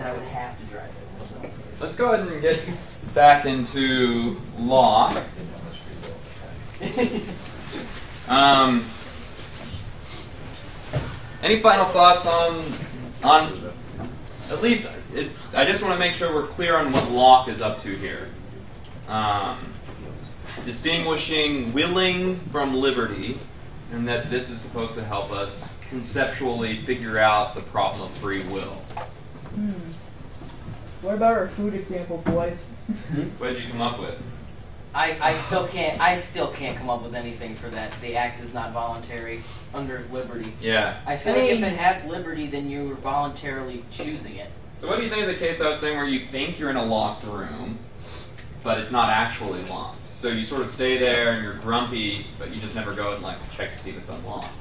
then I would have to drive it. So. Let's go ahead and get back into Locke. Um, any final thoughts on on at least is, I just want to make sure we're clear on what Locke is up to here. Um, distinguishing willing from liberty, and that this is supposed to help us conceptually figure out the problem of free will. Hmm. What about our food example, boys? What did you come up with? I, I still can't I still can't come up with anything for that. The act is not voluntary under liberty. Yeah. I feel I like if it has liberty, then you're voluntarily choosing it. So what do you think of the case I was saying where you think you're in a locked room, but it's not actually locked? So you sort of stay there and you're grumpy, but you just never go and like check to see if it's unlocked.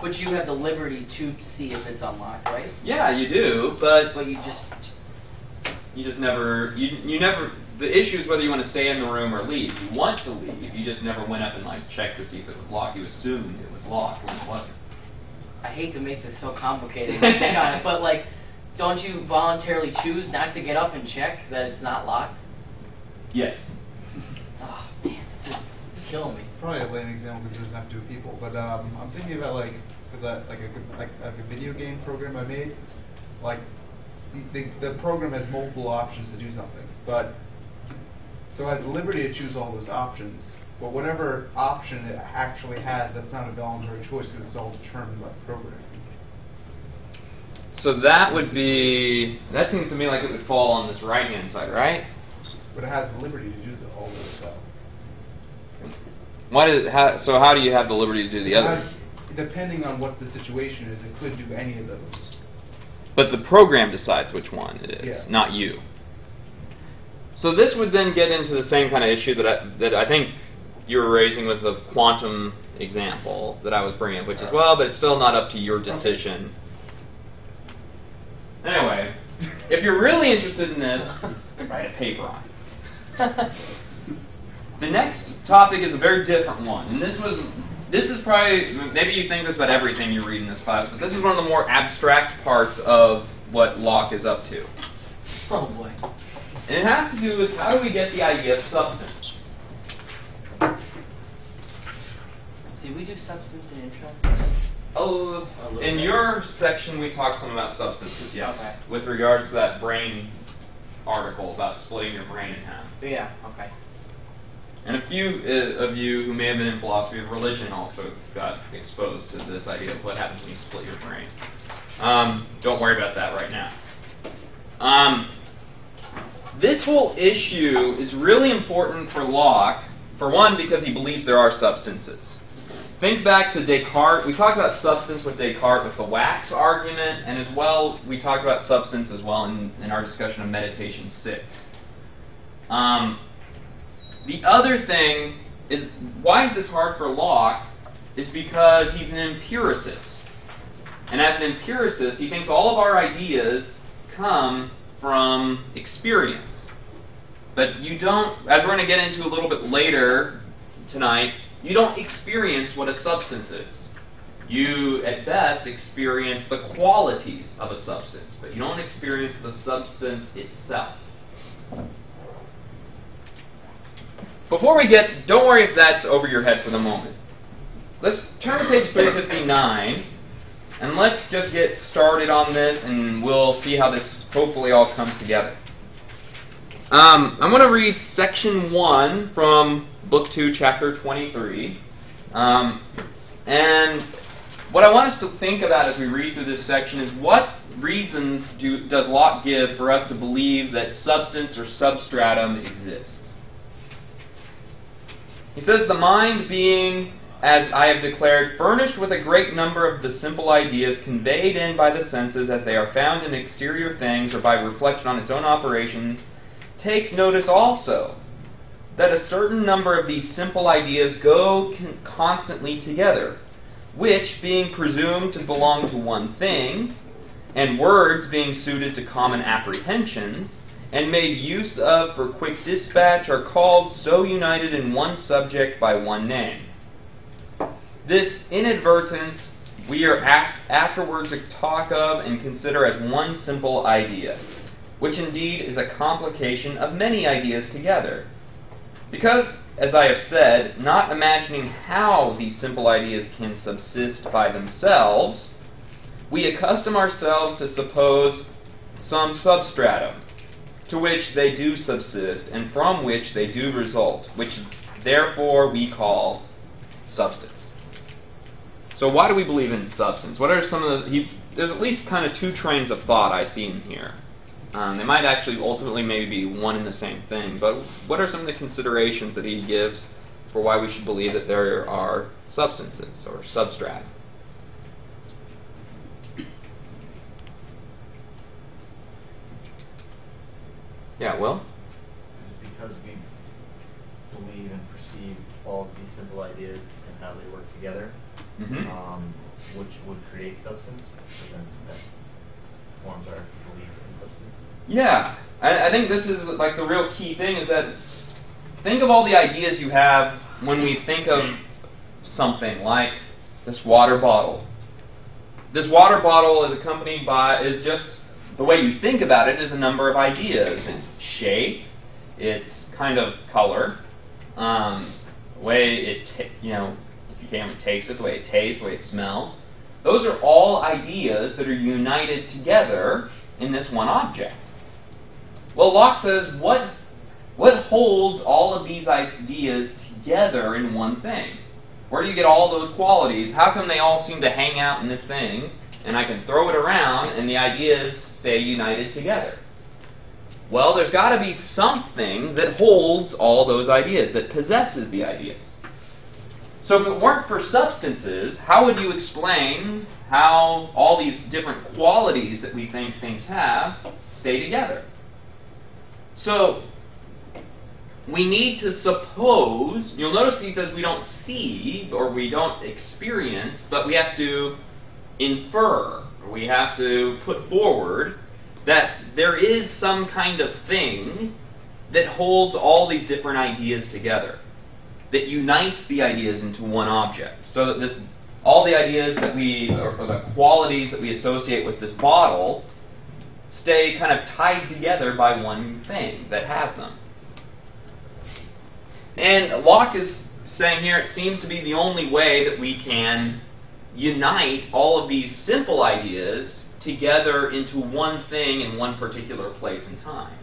But you have the liberty to see if it's unlocked, right? Yeah, you do, but But you just you just never you you never the issue is whether you want to stay in the room or leave. You want to leave, you just never went up and like checked to see if it was locked. You assumed it was locked when it wasn't. I hate to make this so complicated, and think on it, but like, don't you voluntarily choose not to get up and check that it's not locked? Yes. Man, it's just killing me. Probably a lame example because it doesn't have to do with people, but um, I'm thinking about like, cause that, like, a, like, like a video game program I made, like, the, the, the program has multiple options to do something, but, so it has the liberty to choose all those options, but whatever option it actually has, that's not a voluntary choice because it's all determined by the program. So that would be that seems to me like it would fall on this right hand side, right? But it has the liberty to do the, all this stuff. Why did how, so how do you have the liberty to do the It other? Depending on what the situation is, it could do any of those. But the program decides which one it is, Yeah. not you. So this would then get into the same kind of issue that I, that I think you were raising with the quantum example that I was bringing up, which is well, but it's still not up to your decision. Anyway, if you're really interested in this, write a paper on it. The next topic is a very different one, and this was this is probably maybe you think this about everything you read in this class, but this is one of the more abstract parts of what Locke is up to, Oh boy. and it has to do with how do we get the idea of substance. Did we do substance in intro? Oh, in bit. your section we talked some about substances, yes, Okay. with regards to that brain article about splitting your brain in half. Yeah. Okay. And a few uh, of you who may have been in philosophy of religion also got exposed to this idea of what happens when you split your brain. Um, don't worry about that right now. Um, this whole issue is really important for Locke, for one, because he believes there are substances. Think back to Descartes. We talked about substance with Descartes with the wax argument, and as well, we talked about substance as well in, in our discussion of Meditation 6. Um, the other thing is why is this hard for Locke? Is because he's an empiricist. And as an empiricist, he thinks all of our ideas come from experience. But you don't, as we're going to get into a little bit later tonight, you don't experience what a substance is. You, at best, experience the qualities of a substance, but you don't experience the substance itself. Before we get, don't worry if that's over your head for the moment. Let's turn to page 359, and let's just get started on this, and we'll see how this hopefully all comes together. Um, I'm going to read section 1 from book 2, chapter 23. Um, and what I want us to think about as we read through this section is what reasons do, does Locke give for us to believe that substance or substratum exists? He says, The mind being, as I have declared, furnished with a great number of the simple ideas conveyed in by the senses as they are found in exterior things or by reflection on its own operations, takes notice also that a certain number of these simple ideas go con- constantly together, which, being presumed to belong to one thing, and words being suited to common apprehensions, and made use of for quick dispatch, are called so united in one subject by one name. This inadvertence we are afterwards to talk of and consider as one simple idea, which indeed is a complication of many ideas together. Because, as I have said, not imagining how these simple ideas can subsist by themselves, we accustom ourselves to suppose some substratum to which they do subsist and from which they do result, which therefore we call substance. So why do we believe in substance? What are some of the? He, there's at least kind of two trains of thought I see in here. Um, they might actually ultimately maybe be one and the same thing. But what are some of the considerations that he gives for why we should believe that there are substances or substrata? Yeah, well? Is it because we believe and perceive all of these simple ideas and how they work together, Mhm. um, which would create substance? That forms our belief in substance. Yeah, I, I think this is like the real key thing is that think of all the ideas you have when we think of something like this water bottle. This water bottle is accompanied by is just the way you think about it is a number of ideas. Its shape, its kind of color, um, the way it you know if you can't taste it, the way it tastes, the way it smells. Those are all ideas that are united together in this one object. Well, Locke says, what, what holds all of these ideas together in one thing? Where do you get all those qualities? How come they all seem to hang out in this thing, and I can throw it around, and the ideas stay united together? Well, there's got to be something that holds all those ideas, that possesses the ideas. So if it weren't for substances, how would you explain how all these different qualities that we think things have stay together? So we need to suppose, you'll notice he says we don't see or we don't experience, but we have to infer we have to put forward that there is some kind of thing that holds all these different ideas together that unites the ideas into one object. So that this, all the ideas that we, or, or the qualities that we associate with this bottle, stay kind of tied together by one thing that has them. And Locke is saying here it seems to be the only way that we can unite all of these simple ideas together into one thing in one particular place and time.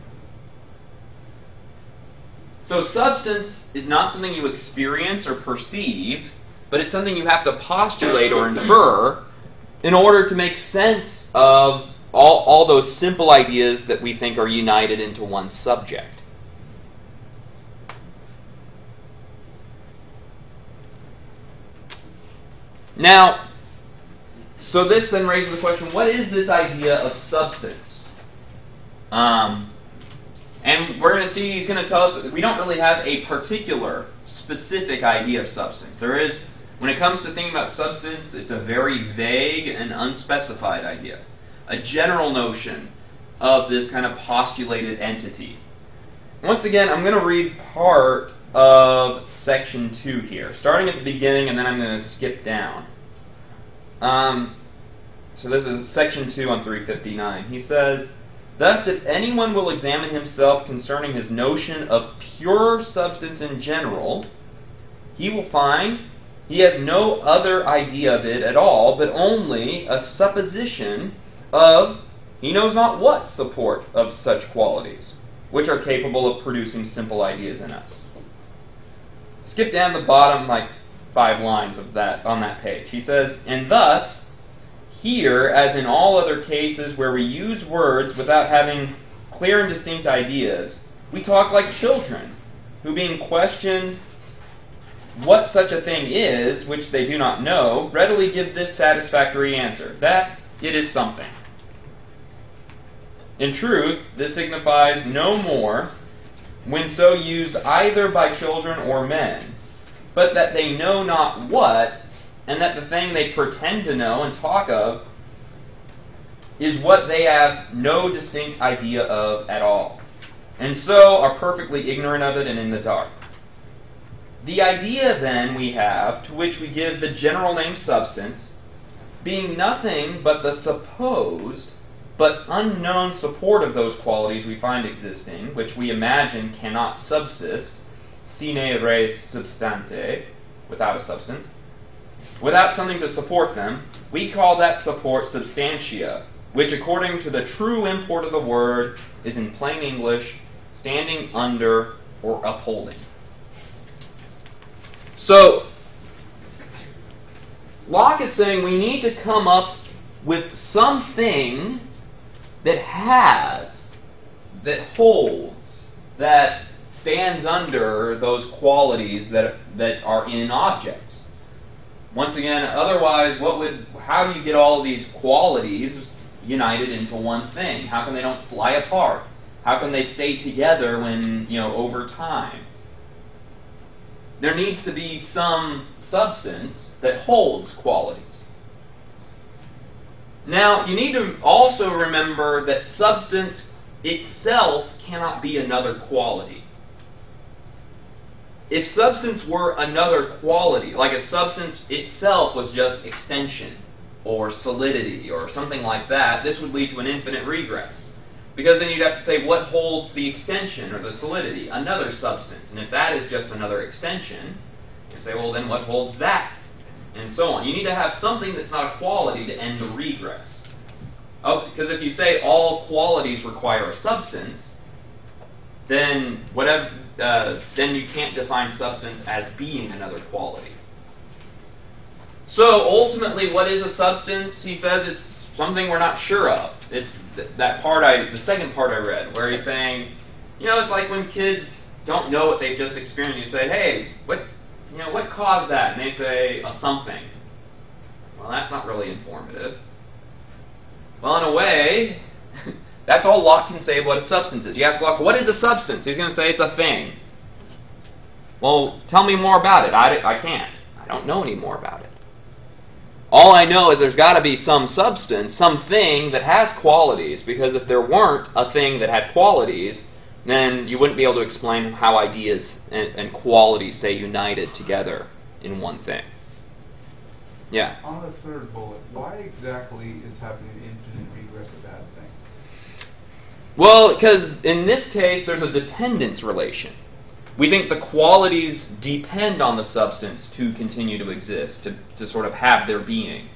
So substance is not something you experience or perceive, but it's something you have to postulate or infer in order to make sense of all, all those simple ideas that we think are united into one subject. Now, so this then raises the question what is this idea of substance? Um, and we're going to see, he's going to tell us that we don't really have a particular, specific idea of substance. There is, when it comes to thinking about substance, it's a very vague and unspecified idea. A general notion of this kind of postulated entity. Once again, I'm going to read part of section 2 here, starting at the beginning, and then I'm going to skip down. Um, so this is section 2 on 359. He says, Thus, if anyone will examine himself concerning his notion of pure substance in general, he will find he has no other idea of it at all, but only a supposition of he knows not what support of such qualities, which are capable of producing simple ideas in us. Skip down the bottom like five lines of that on that page. He says, and thus here, as in all other cases where we use words without having clear and distinct ideas, we talk like children, who being questioned what such a thing is, which they do not know, readily give this satisfactory answer, that it is something. In truth, this signifies no more when so used either by children or men, but that they know not what, and that the thing they pretend to know and talk of is what they have no distinct idea of at all, and so are perfectly ignorant of it and in the dark. The idea, then, we have, to which we give the general name substance, being nothing but the supposed but unknown support of those qualities we find existing, which we imagine cannot subsist, sine res substante, without a substance, without something to support them, we call that support substantia, which according to the true import of the word is in plain English standing under or upholding. So, Locke is saying we need to come up with something that has, that holds, that stands under those qualities that, that are in objects. Once again, otherwise, what would, how do you get all these qualities united into one thing? How come they don't fly apart? How come they stay together when, you know, over time? There needs to be some substance that holds qualities. Now, you need to also remember that substance itself cannot be another quality. If substance were another quality, like a substance itself was just extension or solidity or something like that, this would lead to an infinite regress. Because then you'd have to say what holds the extension or the solidity? Another substance. And if that is just another extension, you say, well, then what holds that? And so on. You need to have something that's not a quality to end the regress. Oh, because if you say all qualities require a substance, then whatever, uh, then you can't define substance as being another quality. So ultimately, what is a substance? He says it's something we're not sure of. It's th- that part I, the second part I read, where he's saying, you know, it's like when kids don't know what they've just experienced. You say, hey, what, you know, what caused that? And they say a something. Well, that's not really informative. Well, in a way, that's all Locke can say what a substance is. You ask Locke, what is a substance? He's going to say it's a thing. Well, tell me more about it. I, I can't. I don't know any more about it. All I know is there's got to be some substance, something that has qualities, because if there weren't a thing that had qualities, then you wouldn't be able to explain how ideas and, and qualities, say, united together in one thing. Yeah. On the third bullet, why exactly is having an infinite regress bad? Well, because in this case, there's a dependence relation. We think the qualities depend on the substance to continue to exist, to, to sort of have their being.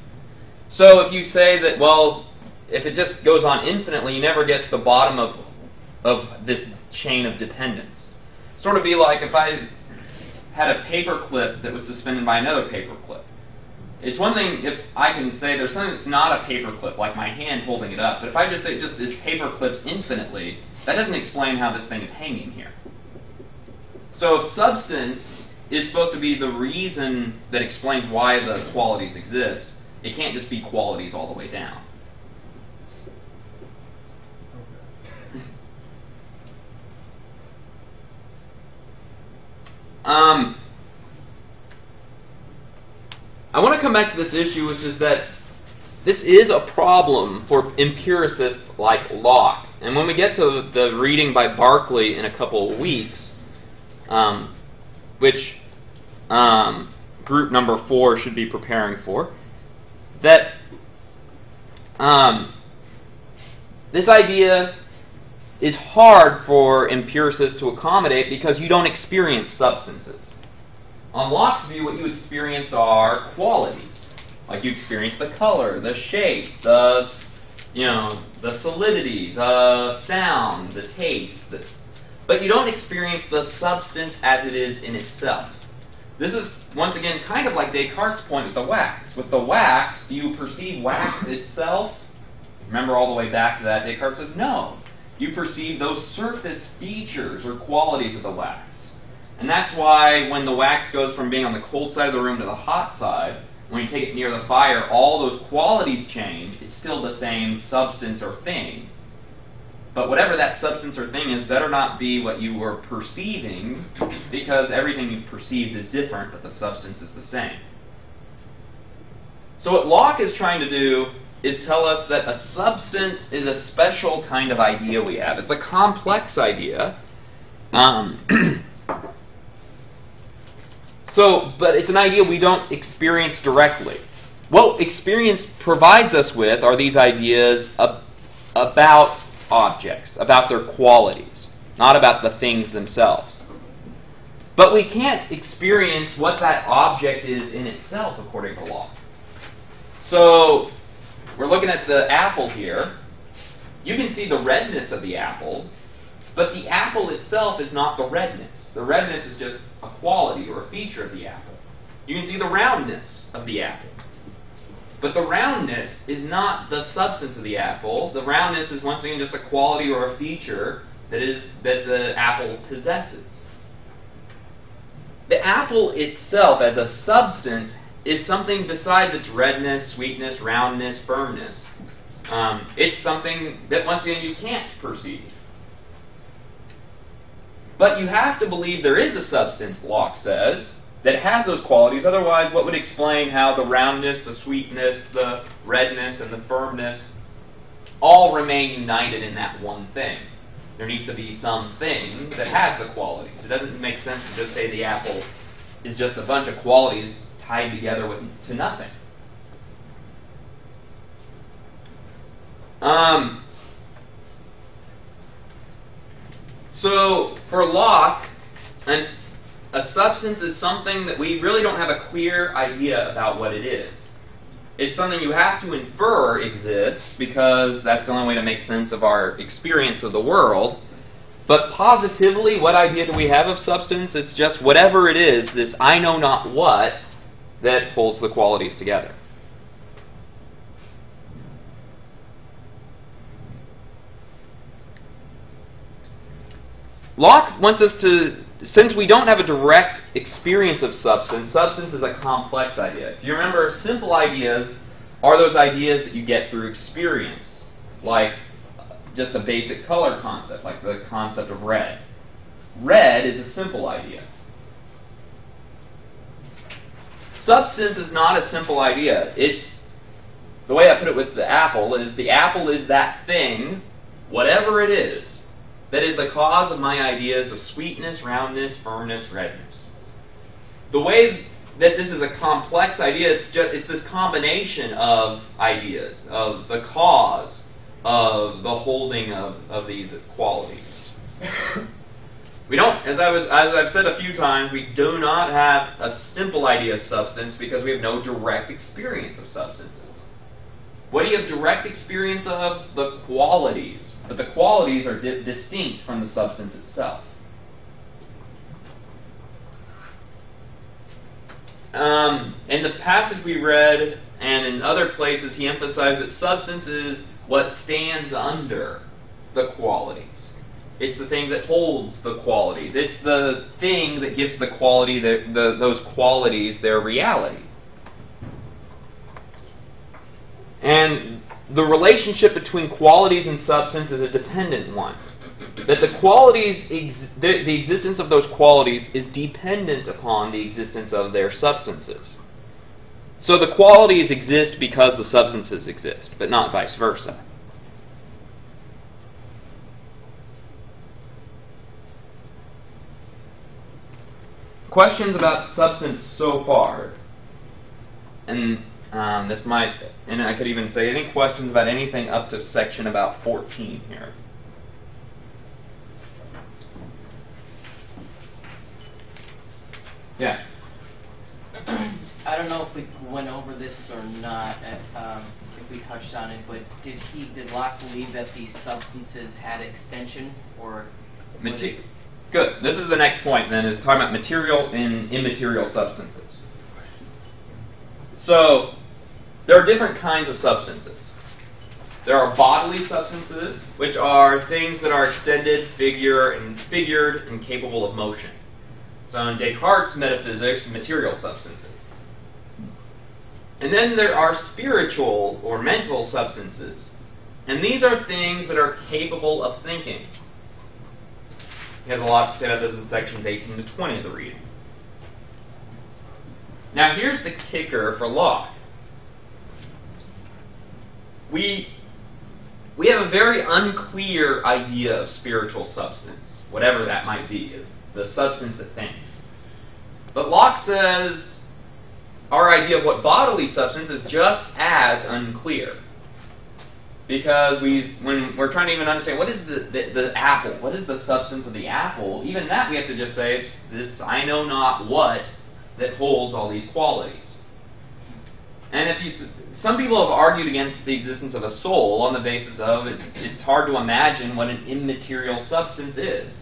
So if you say that, well, if it just goes on infinitely, you never get to the bottom of, of this chain of dependence. Sort of be like if I had a paper clip that was suspended by another paper clip. It's one thing if I can say there's something that's not a paperclip, like my hand holding it up, but if I just say just this paperclips infinitely, that doesn't explain how this thing is hanging here. So if substance is supposed to be the reason that explains why the qualities exist, it can't just be qualities all the way down. Um, I want to come back to this issue, which is that this is a problem for empiricists like Locke. And when we get to the reading by Berkeley in a couple of weeks, um, which um, group number four should be preparing for, that um, this idea is hard for empiricists to accommodate because you don't experience substances. On Locke's view, what you experience are qualities. Like you experience the color, the shape, the you know, the solidity, the sound, the taste, the, but you don't experience the substance as it is in itself. This is, once again, kind of like Descartes' point with the wax. With the wax, do you perceive wax itself? Remember all the way back to that, Descartes says, no. You perceive those surface features or qualities of the wax. And that's why when the wax goes from being on the cold side of the room to the hot side, when you take it near the fire, all those qualities change. It's still the same substance or thing. But whatever that substance or thing is, better not be what you were perceiving, because everything you've perceived is different, but the substance is the same. So what Locke is trying to do is tell us that a substance is a special kind of idea we have. It's a complex idea. Um, so, but it's an idea we don't experience directly. what experience provides us with are these ideas ab- about objects, about their qualities, not about the things themselves. But we can't experience what that object is in itself according to Locke. So, we're looking at the apple here. You can see the redness of the apple, but the apple itself is not the redness. The redness is just a quality or a feature of the apple. You can see the roundness of the apple. But the roundness is not the substance of the apple. The roundness is once again just a quality or a feature that is that the apple possesses. The apple itself as a substance is something besides its redness, sweetness, roundness, firmness. Um, it's something that once again you can't perceive. But you have to believe there is a substance, Locke says, that has those qualities. Otherwise, what would explain how the roundness, the sweetness, the redness, and the firmness all remain united in that one thing? There needs to be something that has the qualities. It doesn't make sense to just say the apple is just a bunch of qualities tied together with to nothing. Um, so for Locke, an, a substance is something that we really don't have a clear idea about what it is. It's something you have to infer exists because that's the only way to make sense of our experience of the world. But positively, what idea do we have of substance? It's just whatever it is, this I know not what, that holds the qualities together. Locke wants us to, since we don't have a direct experience of substance, substance is a complex idea. If you remember, simple ideas are those ideas that you get through experience, like just a basic color concept, like the concept of red. Red is a simple idea. Substance is not a simple idea. It's the way I put it with the apple is the apple is that thing, whatever it is, that is the cause of my ideas of sweetness, roundness, firmness, redness. The way that this is a complex idea, it's just it's this combination of ideas, of the cause, of the holding of, of these qualities. we don't, as I was as I've said a few times, we do not have a simple idea of substance because we have no direct experience of substances. What do you have direct experience of? The qualities. But the qualities are di- distinct from the substance itself. Um, in the passage we read, and in other places, he emphasized that substance is what stands under the qualities. It's the thing that holds the qualities. It's the thing that gives the quality, the, the, those qualities, their reality. And the relationship between qualities and substance is a dependent one. That the qualities, ex- the, the existence of those qualities is dependent upon the existence of their substances. So the qualities exist because the substances exist, but not vice versa. Questions about substance so far? And um, this might, and I could even say any questions about anything up to section about 14 here. Yeah. I don't know if we went over this or not, at, um, if we touched on it, but did he, did Locke believe that these substances had extension, or? were Mate- they- Good. This is the next point then, is talking about material and immaterial substances. So, there are different kinds of substances. There are bodily substances, which are things that are extended, figure, and figured, and capable of motion. So in Descartes' metaphysics, material substances. And then there are spiritual or mental substances. And these are things that are capable of thinking. He has a lot to say about this in sections 18 to 20 of the reading. Now, here's the kicker for Locke. We, we have a very unclear idea of spiritual substance, whatever that might be, the substance of things. But Locke says our idea of what bodily substance is just as unclear. Because we, when we're trying to even understand what is the, the, the apple, what is the substance of the apple, even that we have to just say it's this I know not what that holds all these qualities. And if you, some people have argued against the existence of a soul on the basis of it, it's hard to imagine what an immaterial substance is.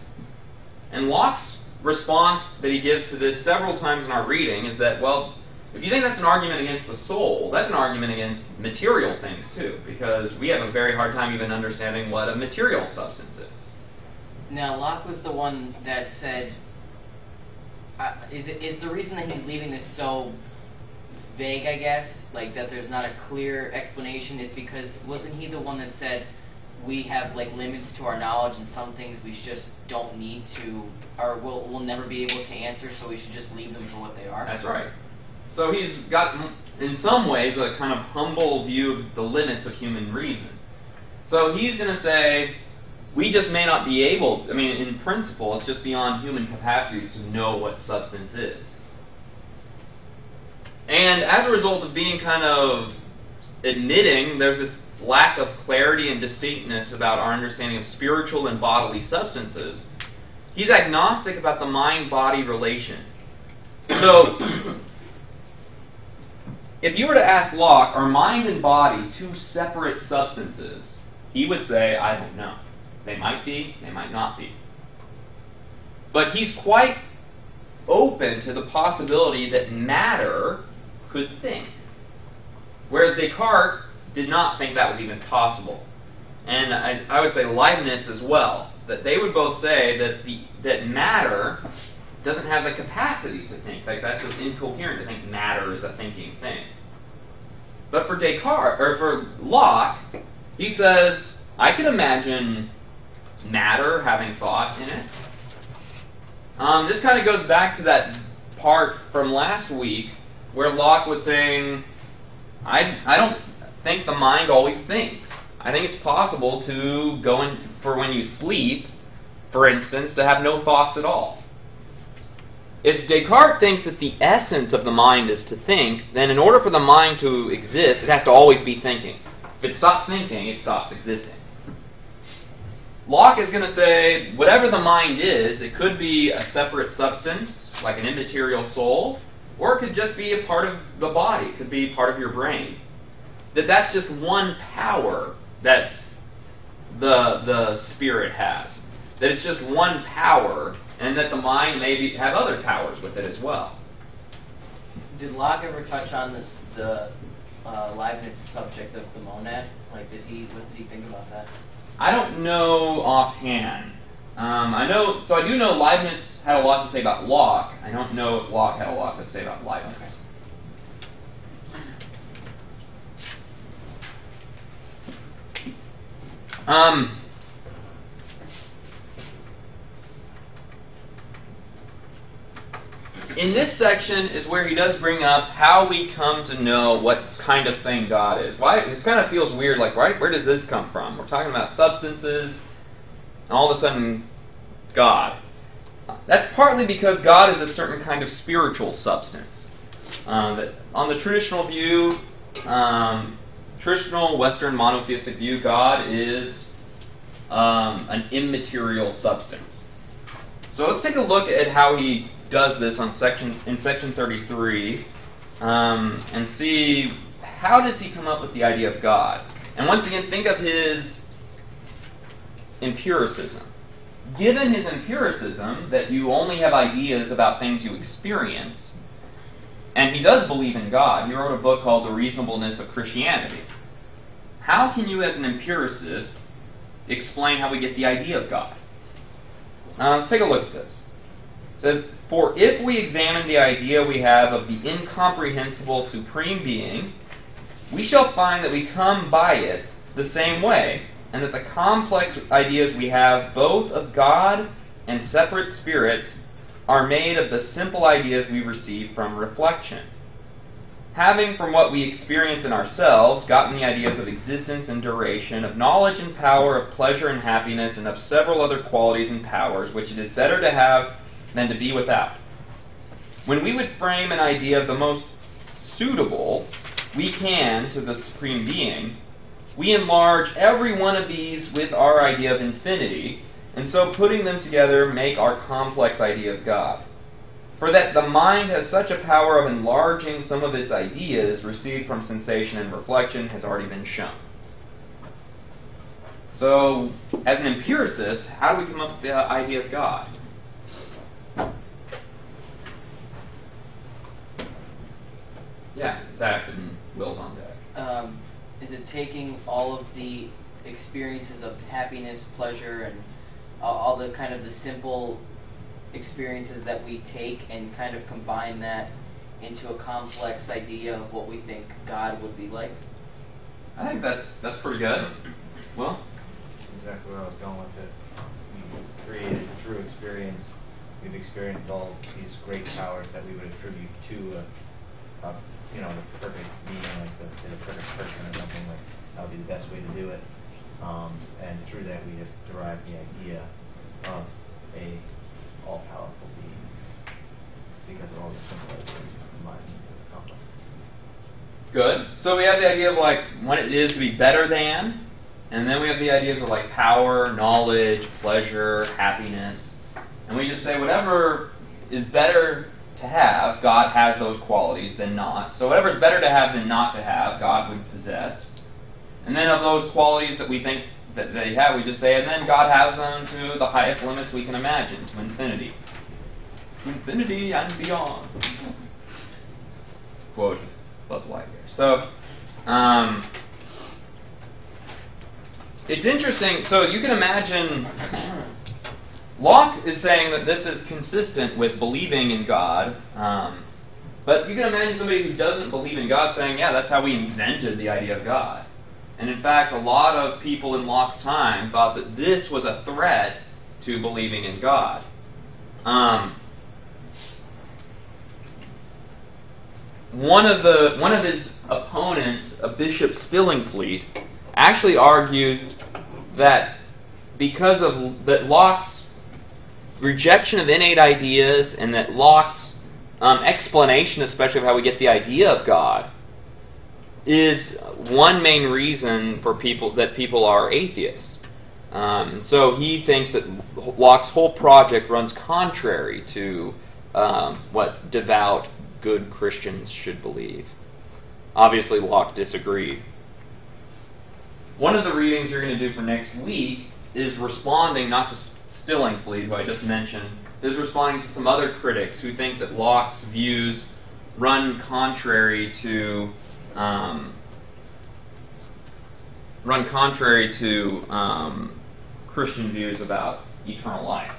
And Locke's response that he gives to this several times in our reading is that, well, if you think that's an argument against the soul, that's an argument against material things too, because we have a very hard time even understanding what a material substance is. Now, Locke was the one that said, uh, is, it, is the reason that he's leaving this so vague, I guess, like that there's not a clear explanation, is because wasn't he the one that said we have like limits to our knowledge and some things we just don't need to, or we'll, we'll never be able to answer, so we should just leave them for what they are? That's right. So he's got, in some ways, a kind of humble view of the limits of human reason. So he's going to say, we just may not be able, I mean, in principle, it's just beyond human capacities to know what substance is. And as a result of being kind of admitting there's this lack of clarity and distinctness about our understanding of spiritual and bodily substances, he's agnostic about the mind body relation. So, if you were to ask Locke, are mind and body two separate substances? He would say, I don't know. They might be, they might not be. But he's quite open to the possibility that matter could think. Whereas Descartes did not think that was even possible. And I, I would say Leibniz as well, that they would both say that the that matter doesn't have the capacity to think. Like that's just incoherent to think matter is a thinking thing. But for Descartes or for Locke, he says, I can imagine matter having thought in it. Um, this kind of goes back to that part from last week where Locke was saying, I, I don't think the mind always thinks. I think it's possible to go in for when you sleep, for instance, to have no thoughts at all. If Descartes thinks that the essence of the mind is to think, then in order for the mind to exist, it has to always be thinking. If it stops thinking, it stops existing. Locke is going to say whatever the mind is, it could be a separate substance, like an immaterial soul, or it could just be a part of the body, it could be part of your brain. That that's just one power that the the spirit has. That it's just one power, and that the mind may be, have other powers with it as well. Did Locke ever touch on this, the uh, Leibniz subject of the monad? Like, did he, what did he think about that? I don't know offhand. Um, I know, so I do know Leibniz had a lot to say about Locke. I don't know if Locke had a lot to say about Leibniz. Okay. Um, in this section is where he does bring up how we come to know what kind of thing God is. Why it kind of feels weird, like right, where did this come from? We're talking about substances, and all of a sudden, God. That's partly because God is a certain kind of spiritual substance. Uh, that on the traditional view, um, traditional Western monotheistic view, God is um, an immaterial substance. So let's take a look at how he does this on section in section 33, um, and see how does he come up with the idea of God. And once again, think of his empiricism. Given his empiricism, that you only have ideas about things you experience, and he does believe in God. He wrote a book called The Reasonableness of Christianity. How can you, as an empiricist, explain how we get the idea of God? Uh, let's take a look at this. It says, For if we examine the idea we have of the incomprehensible supreme being, we shall find that we come by it the same way, and that the complex ideas we have both of God and separate spirits are made of the simple ideas we receive from reflection. Having, from what we experience in ourselves, gotten the ideas of existence and duration, of knowledge and power, of pleasure and happiness, and of several other qualities and powers, which it is better to have than to be without. When we would frame an idea of the most suitable we can to the Supreme Being, we enlarge every one of these with our idea of infinity, and so putting them together make our complex idea of God. For that the mind has such a power of enlarging some of its ideas received from sensation and reflection has already been shown. So, as an empiricist, how do we come up with the idea of God? Yeah, Zach and Will's on deck. Um, is it taking all of the experiences of happiness, pleasure, and all, all the kind of the simple experiences that we take and kind of combine that into a complex idea of what we think God would be like? I think that's that's pretty good. Well, Exactly where I was going with it. We created through experience, we've experienced all these great powers that we would attribute to a, a you know, the perfect being, like the, the perfect person or something, like that would be the best way to do it. Um, and through that, we have derived the idea of a all-powerful being because of all the simple ideas combined into the complex. good. So we have the idea of like what it is to be better than, and then we have the ideas of like power, knowledge, pleasure, happiness, and we just say whatever is better to have, God has those qualities than not. So whatever is better to have than not to have, God would possess. And then of those qualities that we think that they have, we just say, and then God has them to the highest limits we can imagine, to infinity. To infinity and beyond. Quote Buzz Lightyear. So, um, it's interesting. So you can imagine Locke is saying that this is consistent with believing in God. Um, but you can imagine somebody who doesn't believe in God saying, yeah, that's how we invented the idea of God. And in fact, a lot of people in Locke's time thought that this was a threat to believing in God. Um, one of the one of his opponents, a Bishop Stillingfleet, actually argued that because of that Locke's rejection of innate ideas and that Locke's um, explanation, especially of how we get the idea of God, is one main reason for people that people are atheists. Um, so he thinks that Locke's whole project runs contrary to um, what devout, good Christians should believe. Obviously, Locke disagreed. One of the readings you're going to do for next week is responding not to Stillingfleet, who I just mentioned, is responding to some other critics who think that Locke's views run contrary to um, run contrary to um, Christian views about eternal life.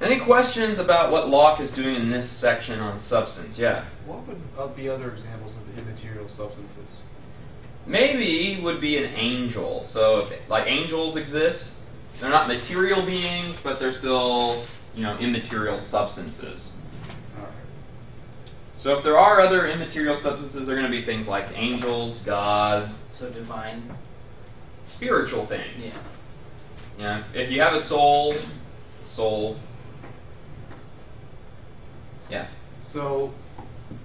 Any questions about what Locke is doing in this section on substance? Yeah. What would uh, be other examples of immaterial substances? Maybe would be an angel. So, if, like angels exist, they're not material beings, but they're still, you know, immaterial substances. Alright. So, if there are other immaterial substances, they're going to be things like angels, God, So divine. spiritual things. Yeah. You know, if you have a soul, soul. Yeah. So,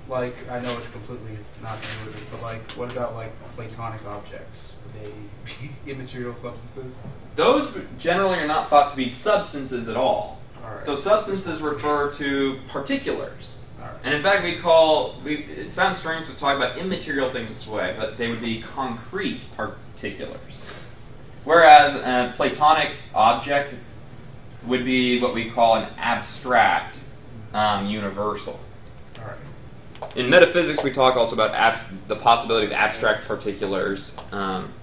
like, I know it's completely not derivative, but like, what about like Platonic objects? Would they be immaterial substances? Those generally are not thought to be substances at all. Alright. So substances refer to particulars. Alright. And in fact, we call, we, it sounds strange to talk about immaterial things this way, but they would be concrete particulars. Whereas a Platonic object would be what we call an abstract um, universal. Alright. In metaphysics, we talk also about ab- the possibility of abstract particulars. Um,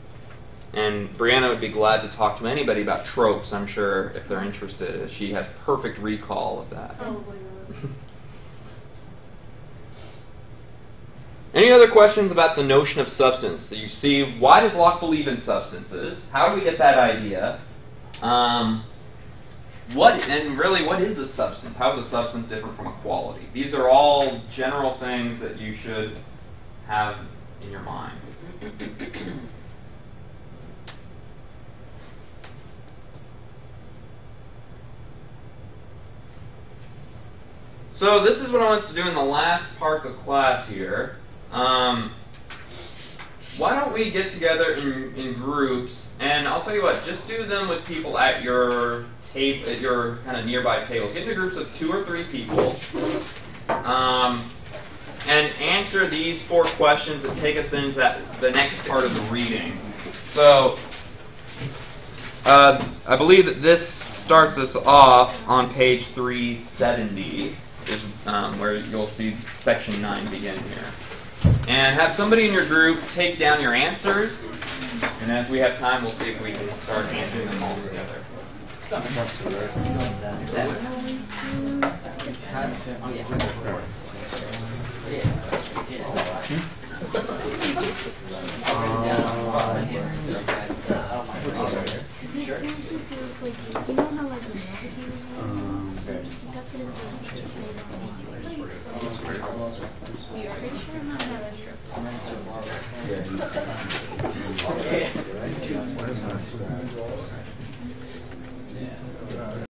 and Brianna would be glad to talk to anybody about tropes, I'm sure, if they're interested. She has perfect recall of that. Probably. Any other questions about the notion of substance? So you see, why does Locke believe in substances? How do we get that idea? Um, what and really what is a substance? How is a substance different from a quality? These are all general things that you should have in your mind. so this is what I want us to do in the last parts of class here. Um, why don't we get together in, in groups and I'll tell you what, just do them with people at your table, at your kind of nearby tables. Get into groups of two or three people. Um, and answer these four questions that take us into that, the next part of the reading. So, uh, I believe that this starts us off on page 370, is um, where you'll see section 9 begin here. And have somebody in your group take down your answers, and as we have time, we'll see if we can start answering them all together. Seriously we are pretty sure not having a Yeah.